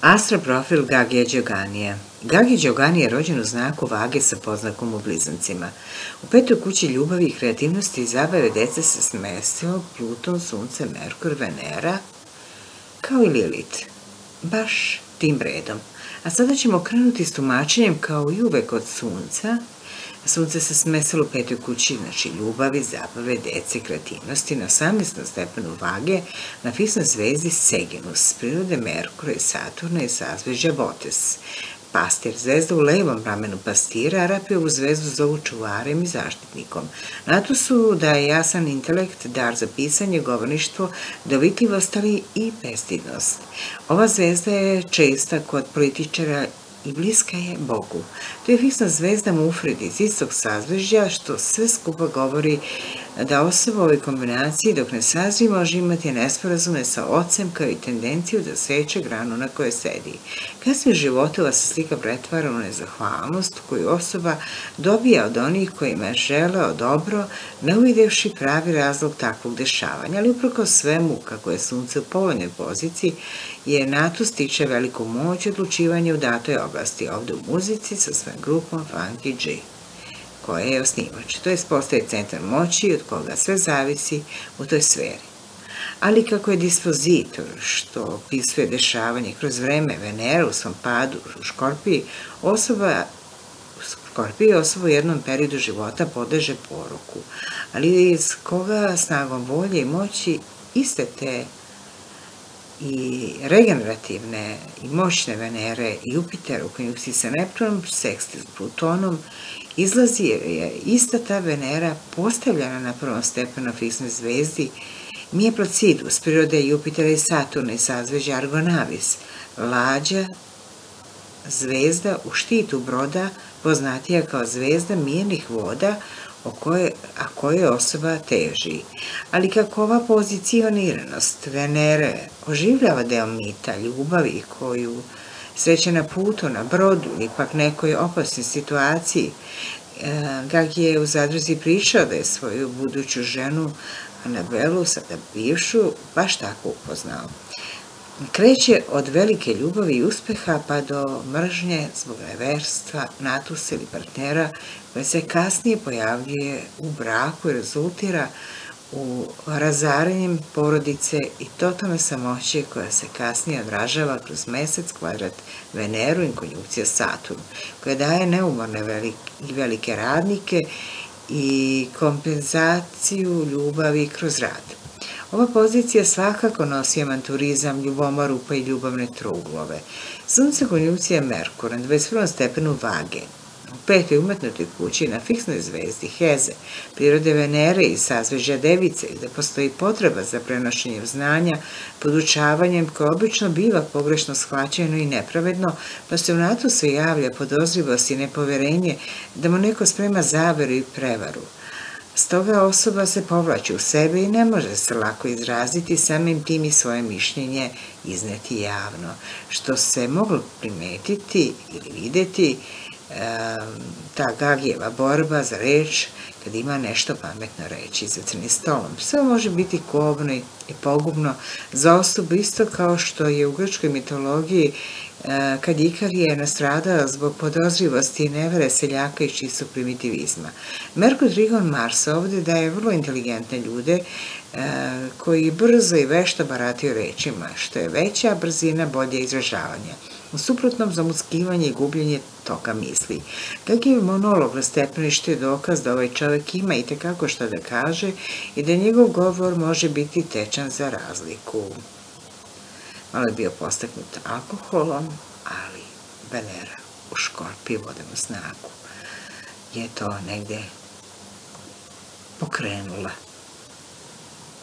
Astroprofil Gagija Đoganija Gagi Đogani je rođen u znaku vage sa poznakom u blizancima. U petoj kući ljubavi i kreativnosti i zabave dece se smestio Pluton, Sunce, Merkur, Venera, kao i Lilit. Baš tim redom. A sada ćemo krenuti s tumačenjem kao i uvek od Sunca, Sunce se smesilo u petoj kući, znači ljubavi, zabave, dece, kreativnosti, na 18. stepenu vage, na fisnoj zvezdi Seginus, prirode Merkura i Saturna i sazvežja Botes. Pastir, zvezda u levom ramenu pastira, ovu zvezdu zovu čuvarem i zaštitnikom. Na to su da je jasan intelekt, dar za pisanje, govorništvo, dovitljivost, ali i bestidnost. Ova zvezda je česta kod političara и близка е Богу. Той е висна звезда му в редици, со созвездја, што се скупа говори da osoba u ovoj kombinaciji dok ne sazri može imati nesporazume sa ocem kao i tendenciju da seče granu na kojoj sedi. Kasnije životova se slika pretvara u nezahvalnost koju osoba dobija od onih kojima je želeo dobro, ne uvidevši pravi razlog takvog dešavanja, ali uproko svemu, kako je sunce u povoljnoj poziciji, je NATO stiče veliku moć odlučivanja u datoj oblasti, ovde u muzici sa svojim grupom Funky G koja je osnivač. To je postaje centar moći od koga sve zavisi u toj sferi. Ali kako je dispozitor, što opisuje dešavanje kroz vreme Venera u svom padu u Škorpiji, osoba Škorpiji osoba u jednom periodu života podeže poruku, ali iz koga snagom volje i moći iste te i regenerativne i moćne Venere i Jupiter u konjukciji sa Neptunom, seksti s Plutonom, izlazi je ista ta Venera postavljena na prvom stepenu fiksnoj zvezdi Mije Placidus, prirode Jupitera i Saturna i sazveđa Argonavis, lađa zvezda u štitu broda, poznatija kao zvezda mirnih voda, a koje osoba teži. Ali kako ova pozicioniranost Venere oživljava deo mita, ljubavi koju sreće na putu, na brodu ili pak nekoj opasnoj situaciji, e, Gag je u zadruzi pričao da je svoju buduću ženu Anabelu, sada bivšu, baš tako upoznao. Kreće od velike ljubavi i uspeha pa do mržnje zbog reverstva, natuse ili partnera koja se kasnije pojavljuje u braku i rezultira u razaranjem porodice i totalne samoće koja se kasnije odražava kroz mesec kvadrat Veneru i konjunkcija Saturn, koja daje neumorne velike, i velike radnike i kompenzaciju ljubavi kroz rad. Ova pozicija svakako nosi avanturizam, ljubomoru pa i ljubavne truglove. Sunce konjunkcija Merkura na 21. stepenu vage, u petoj umetnutoj kući na fiksnoj zvezdi Heze, prirode Venere i sazvežja Device, gde postoji potreba za prenošenjem znanja, podučavanjem koje obično biva pogrešno shvaćeno i nepravedno, pa se u natu se javlja podozrivost i nepoverenje da mu neko sprema zaveru i prevaru. Stoga osoba se povlači u sebe i ne može se lako izraziti samim tim i svoje mišljenje izneti javno, što se moglo primetiti ili videti ta Gagijeva borba za reč, kad ima nešto pametno reći za crni stolom. Sve može biti kobno i pogubno za osobu isto kao što je u grčkoj mitologiji kad Ikar je nastradao zbog podozrivosti i nevere seljaka i čistog primitivizma. Merkur Trigon Mars ovde daje vrlo inteligentne ljude koji brzo i vešto baratio rečima, što je veća brzina bolje izražavanja. U suprotnom zamuckivanje i gubljenje toka misli. Takav monolog na stepeništu je dokaz da ovaj čovek ima i tekako šta da kaže i da njegov govor može biti tečan za razliku. Malo je bio postaknut alkoholom, ali Venera u škorpiji vodenu snagu je to negde pokrenula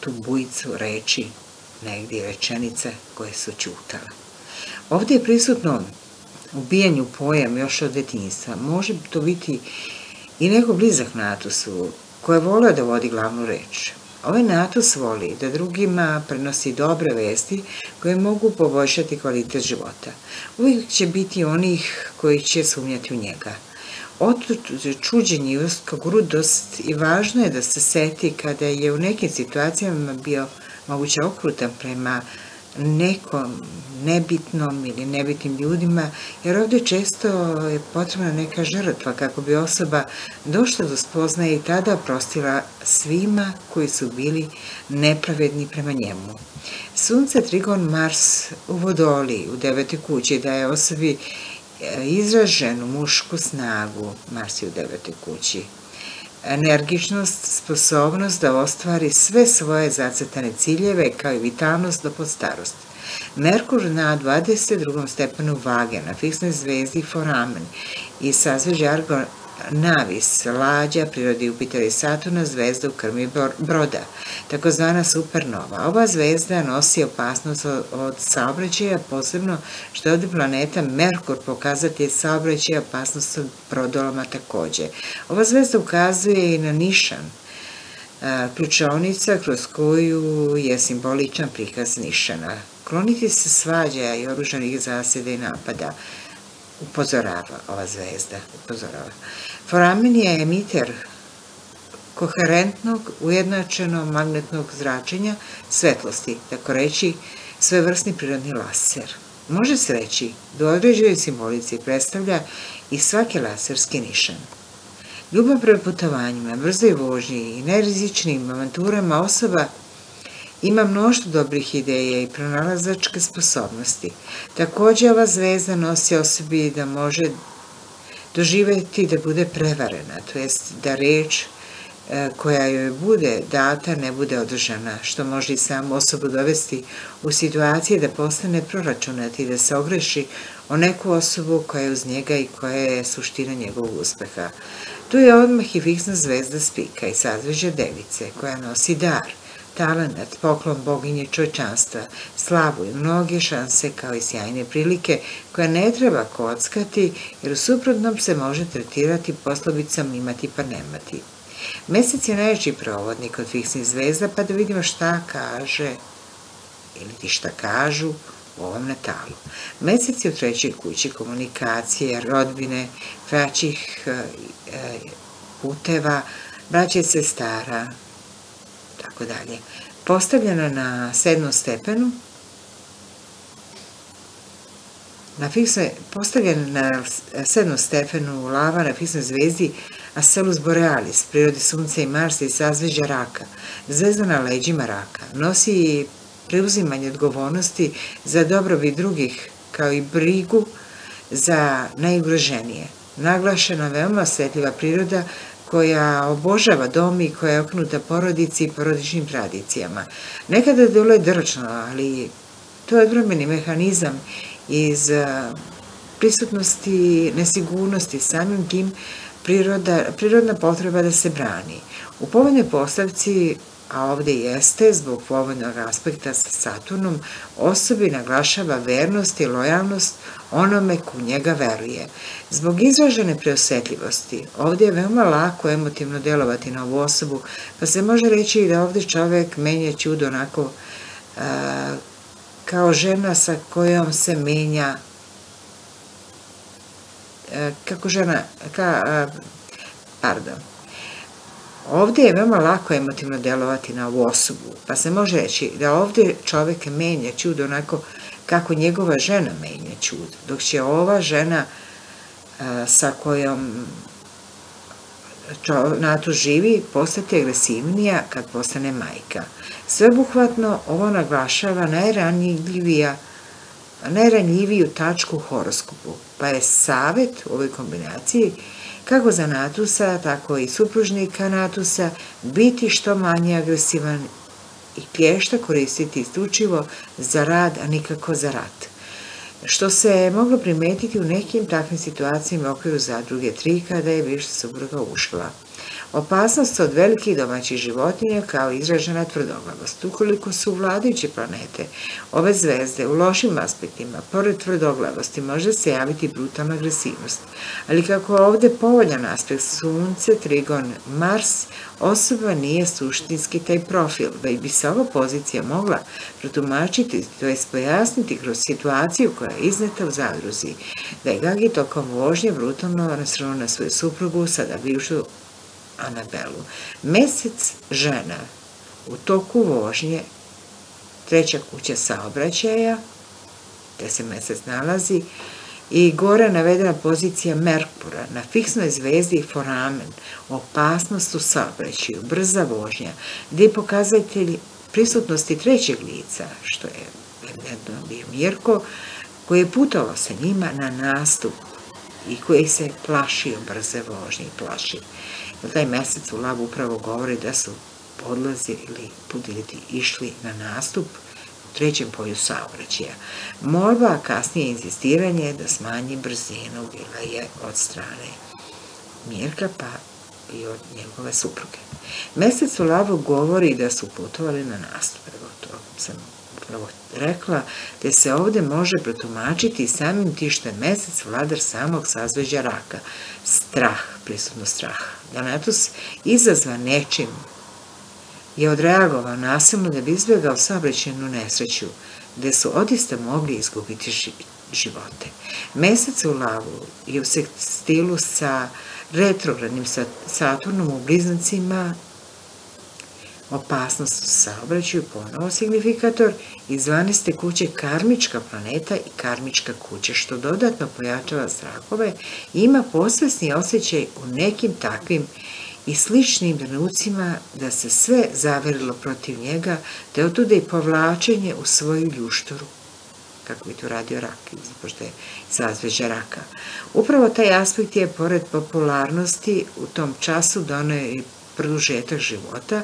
tu bujicu reči, negdje rečenice koje su čutale. Ovde je prisutno ubijanju pojam još od detinjstva. Može to biti i neko blizak Natusu koja vole da vodi glavnu reč. Ovaj Natus voli da drugima prenosi dobre vesti koje mogu poboljšati kvalitet života. Uvijek će biti onih koji će sumnjati u njega. Otud čuđenje i grudost i važno je da se seti kada je u nekim situacijama bio moguće okrutan prema nekom nebitnom ili nebitnim ljudima, jer ovdje često je potrebna neka žrtva kako bi osoba došla do spoznaje i tada prostila svima koji su bili nepravedni prema njemu. Sunce, Trigon, Mars u Vodoli, u devetoj kući, daje osobi izraženu mušku snagu, Mars je u devetoj kući, energičnost, sposobnost da ostvari sve svoje zacetane ciljeve kao i vitalnost do podstarosti. Merkur na 22. stepenu vage na fiksnoj zvezdi Foramen i sazveđe Argo Navis, lađa, prirodi Jupiter i Saturna, zvezda u krmi broda, takozvana supernova. Ova zvezda nosi opasnost od saobraćaja, posebno što je ovdje planeta Merkur pokazati je saobraćaj opasnost od brodolama također. Ova zvezda ukazuje i na nišan, ključovnica kroz koju je simboličan prikaz nišana. Kloniti se svađa i oružanih zasjeda i napada upozorava ova zvezda, upozorava. Foramen je emiter koherentnog, ujednačenog magnetnog zračenja svetlosti, tako reći svevrsni prirodni laser. Može se reći da u određenoj simbolici predstavlja i svaki laserski nišan. Ljubav prema putovanjima, brzoj vožnji i nerizičnim avanturama osoba ima mnoštvo dobrih ideja i pronalazačke sposobnosti. Također ova zvezda nosi osobi da može doživjeti da bude prevarena, to jest da reč e, koja joj bude data ne bude održana, što može i samu osobu dovesti u situacije da postane proračunati, da se ogreši o neku osobu koja je uz njega i koja je suština njegovog uspeha. Tu je odmah i fiksna zvezda spika i sazveđa device koja nosi dar – talenat, poklon boginje čovječanstva, slavu i mnoge šanse kao i sjajne prilike koje ne treba kockati jer u suprotnom se može tretirati poslobicom imati pa nemati. Mesec je najveći provodnik od fiksnih zvezda pa da vidimo šta kaže ili ti šta kažu u ovom natalu. Mesec je u trećoj kući komunikacije, rodbine, kraćih e, e, puteva, braće se stara, tako dalje. Postavljena na sedmom stepenu, na fiksne, postavljena na sedmom stepenu lava na fiksnoj zvezdi Acelus Borealis, prirodi Sunca i Marsa i sazveđa raka, zvezda na leđima raka, nosi preuzimanje odgovornosti za dobrobit drugih, kao i brigu za najugroženije. Naglašena veoma osjetljiva priroda koja obožava dom i koja je oknuta porodici i porodičnim tradicijama. Nekada dole drčno, ali to je odbrambeni mehanizam iz prisutnosti nesigurnosti, samim tim prirodna potreba da se brani. U povoljnoj postavci a ovdje jeste, zbog povoljnog aspekta sa Saturnom, osobi naglašava vernost i lojalnost onome ko njega veruje. Zbog izražene preosjetljivosti, ovdje je veoma lako emotivno djelovati na ovu osobu, pa se može reći da ovdje čovjek menja čudo onako kao žena sa kojom se menja kako žena, ka, pardon, Ovdje je veoma lako emotivno djelovati na ovu osobu, pa se može reći da ovdje čovjek menja čud onako kako njegova žena menja čud, dok će ova žena sa kojom Natu živi postati agresivnija kad postane majka. Sveobuhvatno ovo naglašava najranjivija najranjiviju tačku u horoskopu, pa je savjet u ovoj kombinaciji kako za Natusa, tako i supružnika Natusa, biti što manje agresivan i klješta koristiti isključivo za rad, a nikako za rat. Što se moglo primetiti u nekim takvim situacijama u okviru zadruge 3 kada je bivša supruga ušla. Opasnost od velikih domaćih životinja kao izražena tvrdoglavost. Ukoliko su vladajuće planete ove zvezde u lošim aspektima, pored tvrdoglavosti može se javiti brutalna agresivnost. Ali kako ovdje povoljan aspekt Sunce, Trigon, Mars, osoba nije suštinski taj profil, već bi se ova pozicija mogla protumačiti, to je pojasniti kroz situaciju koja je izneta u zadruzi, da je Gagi tokom vožnje brutalno nasrunuo na svoju suprugu, sada bivšu Anabelu. Mesec žena u toku vožnje treća kuća saobraćaja, gde se mesec nalazi, i gore navedena pozicija Merkura na fiksnoj zvezdi Foramen, opasnost u saobraćaju, brza vožnja, gdje je pokazatelj prisutnosti trećeg lica, što je evidentno bio Mirko, koji je putovao sa njima na nastup i koji se plašio brze vožnje i plaši. Jer taj mesec u lavu upravo govori da su podlazili, pudiliti, išli na nastup u trećem polju saobraćaja. Molba, a kasnije insistiranje da smanji brzinu bila je od strane Mirka pa i od njegove supruge. Mesec u lavu govori da su putovali na nastup. Evo to sam upravo rekla, te se ovde može protumačiti samim ti što je mesec vladar samog sazveđa raka. Strah, prisutno strah. Donatus izazva nečim je odreagovao nasilno da bi izbjegao saobraćenu nesreću, gde su odista mogli izgubiti živote. Mesec u lavu je u stilu sa retrogradnim Saturnom u bliznacima opasnost u saobraćaju ponovo signifikator iz 12. kuće karmička planeta i karmička kuća, što dodatno pojačava strahove i ima posvesni osjećaj u nekim takvim i sličnim trenucima da se sve zaverilo protiv njega, te otuda i povlačenje u svoju ljuštoru kako bi to radio rak, pošto je sazveđa raka. Upravo taj aspekt je, pored popularnosti, u tom času donio i produžetak života,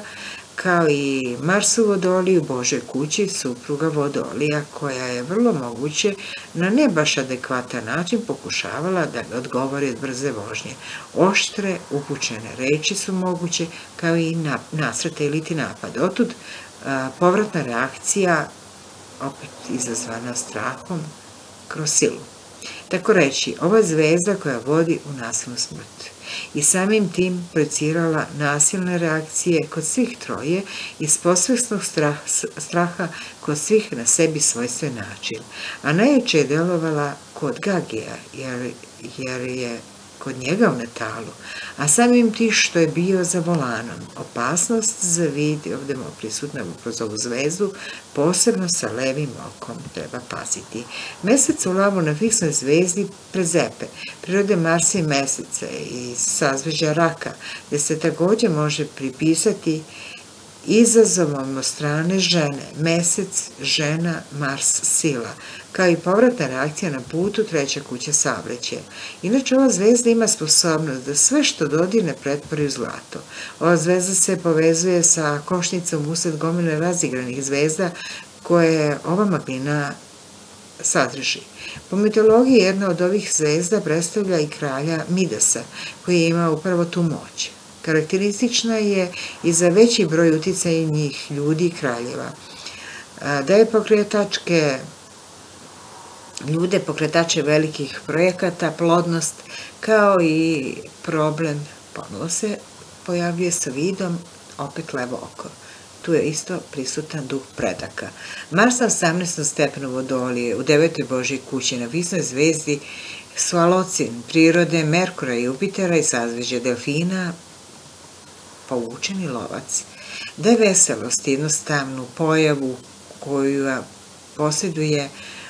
kao i Marsu Vodoli u Božoj kući, supruga Vodolija, koja je vrlo moguće na ne baš adekvatan način pokušavala da odgovori od brze vožnje. Oštre, upućene reči su moguće, kao i nasrete ili ti napad. Otud povratna reakcija, opet izazvana strahom, kroz silu. Tako reći, ova zvezda koja vodi u nasilnu smrt i samim tim projecirala nasilne reakcije kod svih troje iz posvesnog straha kod svih na sebi svojstven način, a najjače je delovala kod Gagija, jer je kod njega u Netalu, a samim ti što je bio za volanom. Opasnost za vid, ovde mu prisutna kroz ovu zvezdu, posebno sa levim okom treba paziti. Mesec u lavu na fiksnoj zvezdi prezepe, prirode Marsa i Meseca i sazveđa raka, gde se takođe može pripisati izazovom strane žene, mesec, žena, Mars, sila, kao i povratna reakcija na putu treća kuća saobraćaja. Inače, ova zvezda ima sposobnost da sve što dodine pretpori u zlato. Ova zvezda se povezuje sa košnicom usled gomile razigranih zvezda koje ova maglina sadrži. Po mitologiji jedna od ovih zvezda predstavlja i kralja Midasa, koji je imao upravo tu moć. Karakteristična je i za veći broj uticajnih ljudi i kraljeva. Da je pokretačke ljude, pokretače velikih projekata, plodnost, kao i problem ponovo se pojavljuje sa vidom, opet levo oko. Tu je isto prisutan duh predaka. Mars na 18. stepenu vodolije u devetoj Božoj kući na visnoj zvezdi su alocin prirode Merkura i Jupitera i sazveđe Delfina, povučeni lovac, da je veselost jednostavnu pojavu koju posjeduje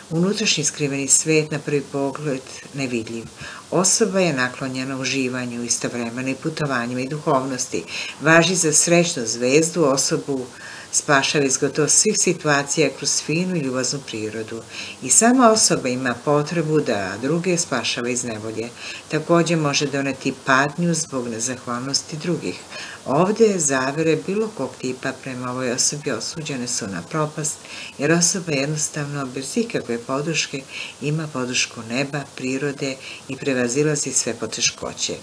unutrašnji skriveni svet na prvi pogled nevidljiv. Osoba je naklonjena uživanju, istovremeno i putovanjima i duhovnosti. Važi za srećnu zvezdu osobu spašava iz gotovo svih situacija kroz finu i ljubaznu prirodu i sama osoba ima potrebu da druge spašava iz nevolje. Takođe može doneti patnju zbog nezahvalnosti drugih. Ovde zavere bilo kog tipa prema ovoj osobi osuđene su na propast, jer osoba jednostavno bez ikakve podrške ima podršku neba, prirode i prevazilazi sve poteškoće.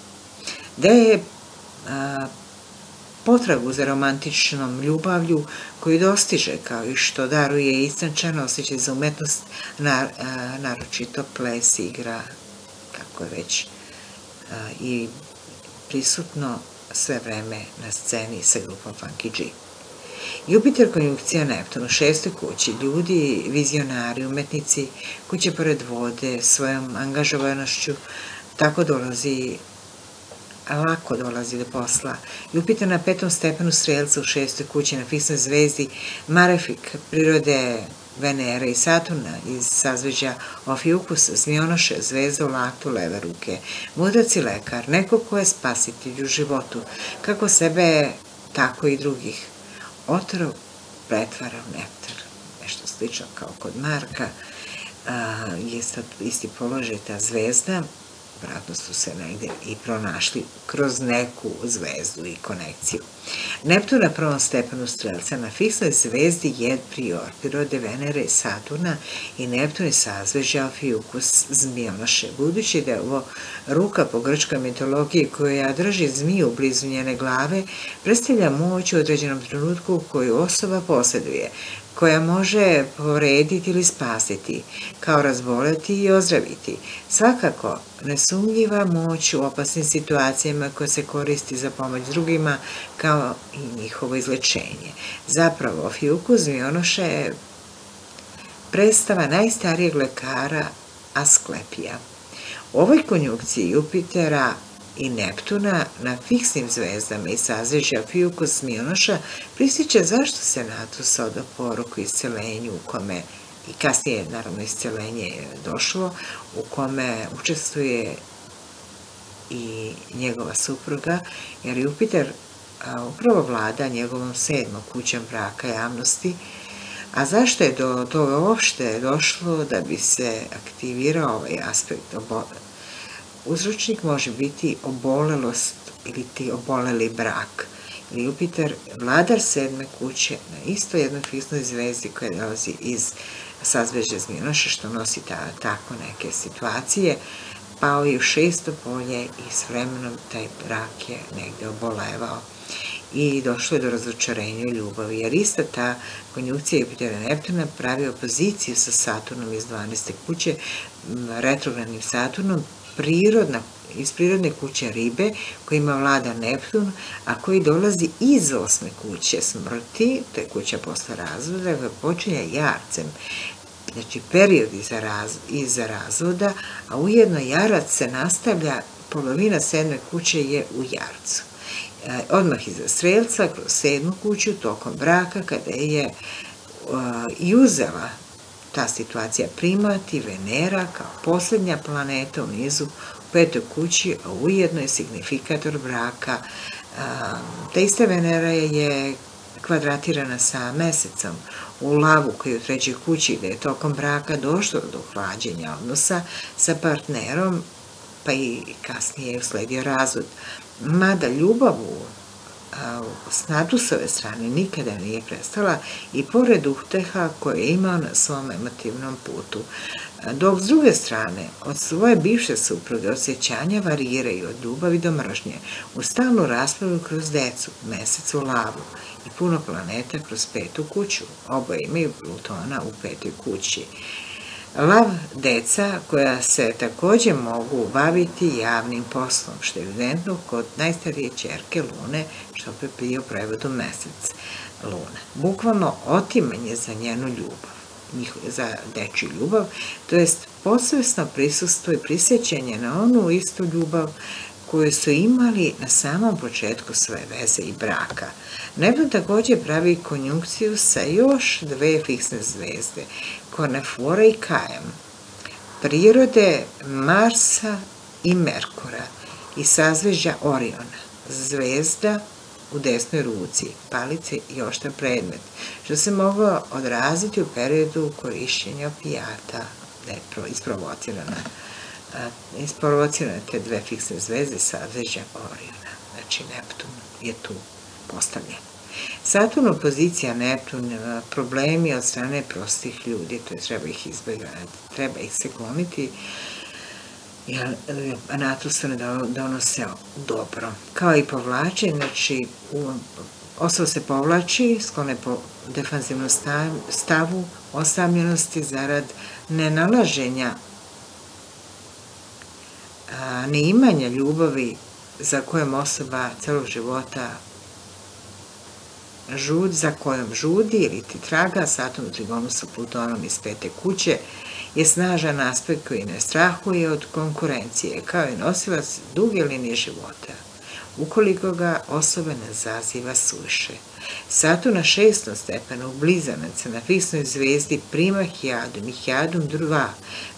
Da je potragu za romantičnom ljubavlju koju dostiže kao i što daruje istančan osjećaj za umetnost, naročito ples, igra, kako je već, i prisutno sve vreme na sceni sa grupom Funky G. Jupiter konjunkcija Neptun u šestoj kući, ljudi, vizionari, umetnici, kuće pored vode, svojom angažovanošću, tako dolazi lako dolazi do posla. Jupiter na petom stepenu strelca u šestoj kući na fiksnoj zvezdi, Marefik, prirode Venere i Saturna iz sazveđa Ofiukus, Zmionoše, zvezda u laktu leve ruke, mudrac i lekar, neko ko je spasitelj u životu, kako sebe, tako i drugih. Otrov pretvara u nektar, nešto slično kao kod Marka, je sad isti položaj ta zvezda, vratno su se negdje i pronašli kroz neku zvezdu i konekciju. Neptun na prvom stepenu strelca na fiksnoj zvezdi je prior, prirode Venere i Saturna i Neptun je sazvežao fiukus zmijonoše. Budući da je ovo ruka po grčkoj mitologiji koja drži zmiju blizu njene glave, predstavlja moć u određenom trenutku koju osoba posjeduje, koja može povrediti ili spasiti, kao razboleti i ozdraviti. Svakako, nesumljiva moć u opasnim situacijama koja se koristi za pomoć drugima, kao i njihovo izlečenje. Zapravo, Fiuku Zmionoša je predstava najstarijeg lekara Asklepija. U ovoj konjukciji Jupitera i Neptuna na fiksnim zvezdama i sazvežja Fiukus Mionoša prisjeća zašto se Natus oda poruku iscelenju u kome i kasnije naravno iscelenje je došlo, u kome učestvuje i njegova supruga, jer Jupiter upravo vlada njegovom sedmom kućom braka javnosti, a zašto je do toga uopšte došlo da bi se aktivirao ovaj aspekt Uzročnik može biti obolelost ili ti oboleli brak. Jupiter, vladar sedme kuće, na isto jednoj fiksnoj zvezdi koja dolazi iz sazveža Zminoša, što nosi ta, tako neke situacije, pao je u šesto polje i s vremenom taj brak je negde obolevao i došlo je do razočarenja i ljubavi, jer ista ta konjunkcija Jupitera Neptuna pravi opoziciju sa Saturnom iz 12. kuće, retrogradnim Saturnom, prirodna, iz prirodne kuće ribe ima vlada Neptun, a koji dolazi iz osme kuće smrti, to je kuća posle razvoda, koja počinje jarcem, znači period iza razvoda, a ujedno jarac se nastavlja, polovina sedme kuće je u jarcu. E, odmah iza strelca, kroz sedmu kuću, tokom braka, kada je e, i uzela ta situacija primati Venera kao posljednja planeta u nizu u petoj kući, a ujedno je signifikator braka. Ta ista Venera je kvadratirana sa mesecom u lavu koji je u trećoj kući gde je tokom braka došlo do hlađenja odnosa sa partnerom, pa i kasnije je usledio razvod. Mada ljubav u s Natusove strane nikada nije prestala i pored uteha koje je imao na svom emotivnom putu. Dok s druge strane, od svoje bivše supruge osjećanja variraju od ljubavi do mržnje, u stalnu raspravu kroz decu, mesec u lavu i puno planeta kroz petu kuću. Oboje imaju Plutona u petoj kući. Lav deca koja se također mogu baviti javnim poslom, što je evidentno kod najstarije čerke Lune, što opet bio prevodu mesec Luna. Bukvalno otimanje za njenu ljubav, za dečju ljubav, to jest posvesno prisustvo i prisjećanje na onu istu ljubav koju su imali na samom početku svoje veze i braka. Neptun također pravi konjunkciju sa još dve fiksne zvezde, Konefora i Kajem, prirode Marsa i Merkura i sazvežđa Oriona, zvezda u desnoj ruci, palice i ošta predmet, što se moglo odraziti u periodu korišćenja opijata, da je isprovocirana isprovocirane te dve fiksne zvezde sazvežđa Oriona. Znači, Neptun je tu postavljen. Saturn opozicija Neptun, problemi od strane prostih ljudi, to je treba ih izbjegati, treba ih se kloniti, jer Anatus ne donose dobro. Kao i povlačenje, znači osoba se povlači, sklone po defanzivnom stavu, osamljenosti zarad nenalaženja neimanja ljubavi za kojom osoba celog života žud, za kojom žudi ili ti traga, Saturn u trigonu sa Plutonom iz pete kuće, je snažan aspekt koji ne strahuje od konkurencije, kao i nosilac duge linije života. Ukoliko ga osoba ne zaziva suše. Saturn na šestom stepenu blizanaca na fiksnoj zvezdi prima Hijadum i Hijadum 2.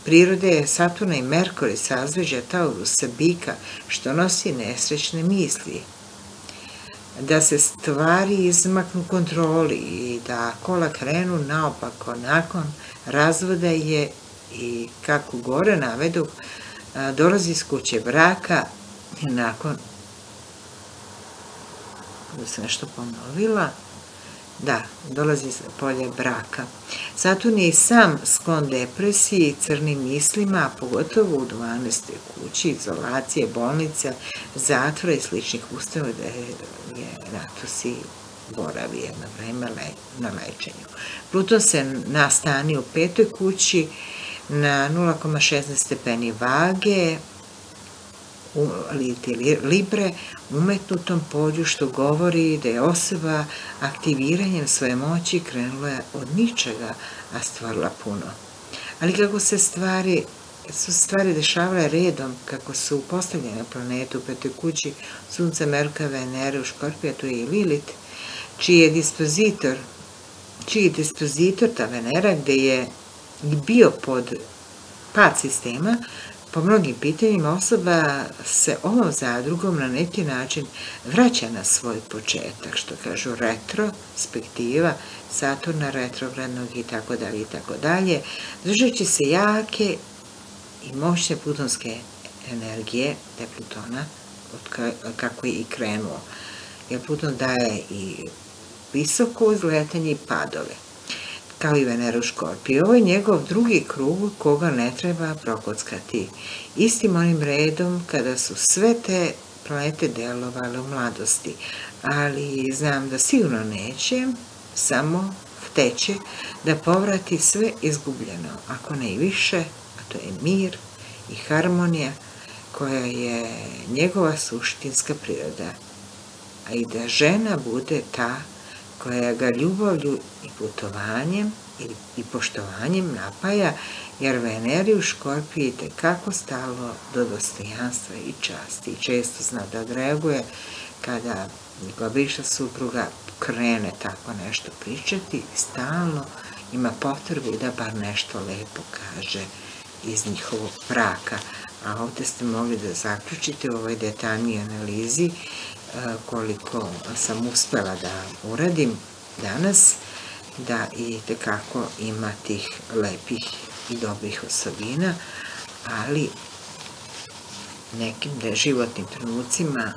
Prirode je Saturna i Merkuri sazveđa Taurusa bika što nosi nesrećne misli. Da se stvari izmaknu kontroli i da kola krenu naopako nakon razvoda je i kako gore navedu dolazi iz kuće braka nakon da se nešto ponovila. Da, dolazi iz polje braka. Saturn je sam sklon depresiji i crnim mislima, a pogotovo u 12. kući, izolacije, bolnice, zatvora i sličnih ustava da je Ratus i boravi jedno vreme na lečenju. Pluton se nastani u petoj kući na 0,16 stepeni vage, libre umetnutom polju što govori da je osoba aktiviranjem svoje moći krenula od ničega, a stvarila puno. Ali kako se stvari su stvari dešavale redom kako su postavljene planetu u petoj kući Sunca, Merka, Venere, u Škorpija, tu je i Lilit, čiji je dispozitor, čiji je dispozitor ta Venera gde je bio pod pad sistema, po mnogim pitanjima osoba se ovom zadrugom na neki način vraća na svoj početak, što kažu retrospektiva, Saturna retrogradnog i tako dalje i tako dalje, držeći se jake i moćne plutonske energije, te Plutona, kako je i krenuo. Jer Pluton daje i visoko izletanje i padove kao i Venera u Škorpiju. Ovo je njegov drugi krug koga ne treba prokockati. Istim onim redom kada su sve te planete delovale u mladosti, ali znam da sigurno neće, samo hteće da povrati sve izgubljeno, ako ne i više, a to je mir i harmonija koja je njegova suštinska priroda, a i da žena bude ta koja ga ljubavlju i putovanjem i poštovanjem napaja, jer Veneri u Škorpiji kako stalo do dostojanstva i časti često zna da odreaguje kada njegova bivša supruga krene tako nešto pričati stalno ima potrebu da bar nešto lepo kaže iz njihovog braka. A ovde ste mogli da zaključite u ovoj detaljnoj analizi koliko sam uspela da uradim danas, da i tekako ima tih lepih i dobrih osobina, ali nekim životnim trenucima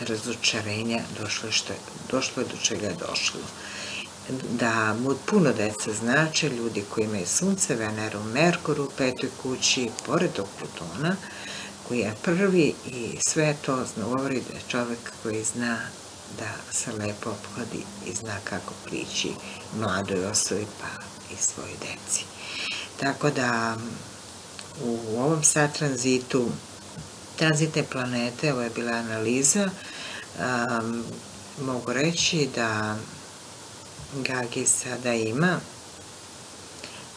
razočarenja došlo, je, do čega je došlo. Da puno deca znače, ljudi koji imaju sunce, Veneru, Merkuru u petoj kući, pored tog Plutona, koji je prvi i sve to govori da je čovek koji zna da se lepo obhodi i zna kako prići mladoj osobi pa i svojoj deci. Tako da u ovom sad tranzitu tranzitne planete, ovo je bila analiza, mogu reći da Gagi sada ima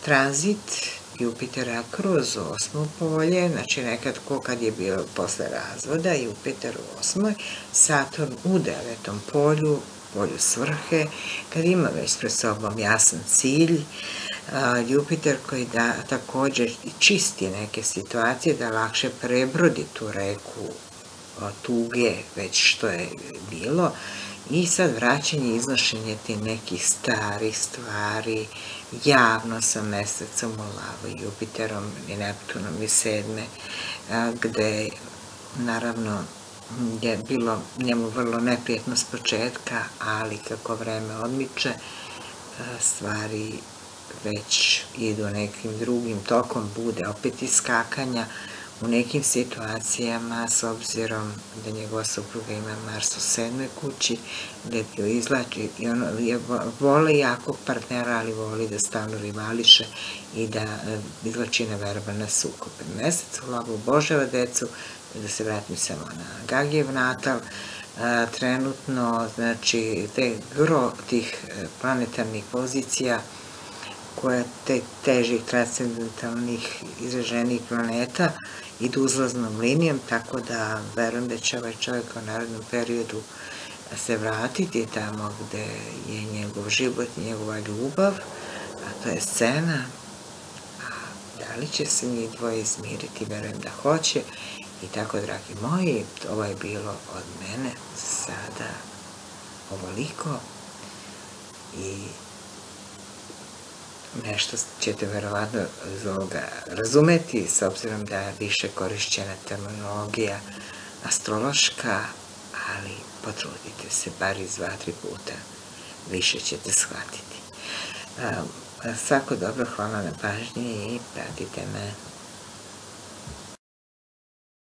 tranzit Jupitera kroz osmo polje, znači nekad ko kad je bio posle razvoda, Jupiter u osmoj, Saturn u devetom polju, polju svrhe, kad ima već pred sobom jasan cilj, Jupiter koji da također čisti neke situacije da lakše prebrodi tu reku tuge već što je bilo i sad vraćanje iznošenje ti nekih starih stvari. Javno sa mesecom u lavu, Jupiterom i Neptunom i sedme, gde naravno je bilo njemu vrlo neprijetno s početka, ali kako vreme odmiče, stvari već idu nekim drugim tokom, bude opet iskakanja, u nekim situacijama, s obzirom da njegova supruga ima Mars u sedmoj kući, gde bio izlači i ono je, vole jako partnera, ali voli da stalno rivališe i da e, izlači na verbalne sukobe. Mesec u lavu obožava decu, da se vratim samo na Gagijev natal, a, trenutno, znači, te gro tih e, planetarnih pozicija koja te težih transcendentalnih izraženih planeta idu uzlaznom linijom, tako da verujem da će ovaj čovjek u narodnom periodu se vratiti tamo gde je njegov život, njegova ljubav, a to je scena, a da li će se njih dvoje izmiriti, verujem da hoće, i tako, dragi moji, ovo je bilo od mene sada. Ovoliko nešto ćete verovatno iz ovoga razumeti, s obzirom da je više korišćena terminologija astrološka, ali potrudite se, bar iz dva, tri puta, više ćete shvatiti. Svako dobro, hvala na pažnji i pratite me.